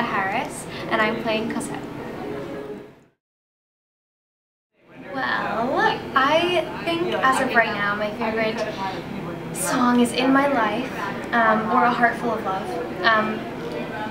Harris, and I'm playing Cosette. Well, I think as of right now, my favorite song is In My Life, um, or A Heart Full of Love. Um,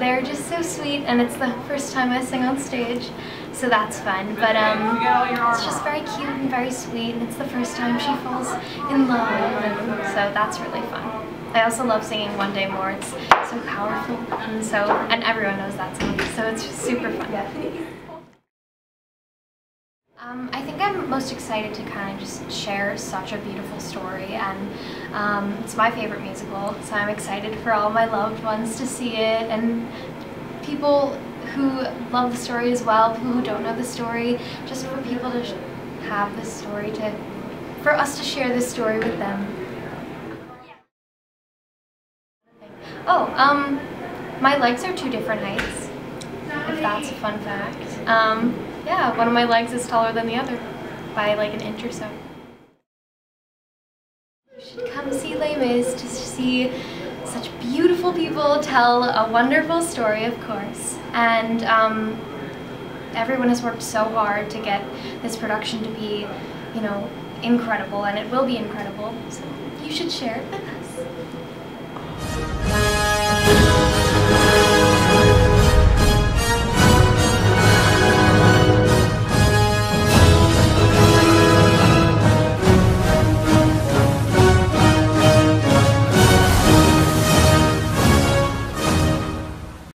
they're just so sweet, and it's the first time I sing on stage, so that's fun. But um, it's just very cute and very sweet, and it's the first time she falls in love, and so that's really fun. I also love singing One Day More. It's so powerful, and so and everyone knows that song, so it's super fun. Um, I think I'm most excited to kind of just share such a beautiful story and um, it's my favorite musical so I'm excited for all my loved ones to see it and people who love the story as well, people who don't know the story, just for people to have this story to, for us to share this story with them. Oh, um, my legs are two different heights, if that's a fun fact. Um, yeah, one of my legs is taller than the other by like an inch or so. You should come see Les Mis to see such beautiful people tell a wonderful story, of course. And um, everyone has worked so hard to get this production to be, you know, incredible, and it will be incredible. So you should share it with us.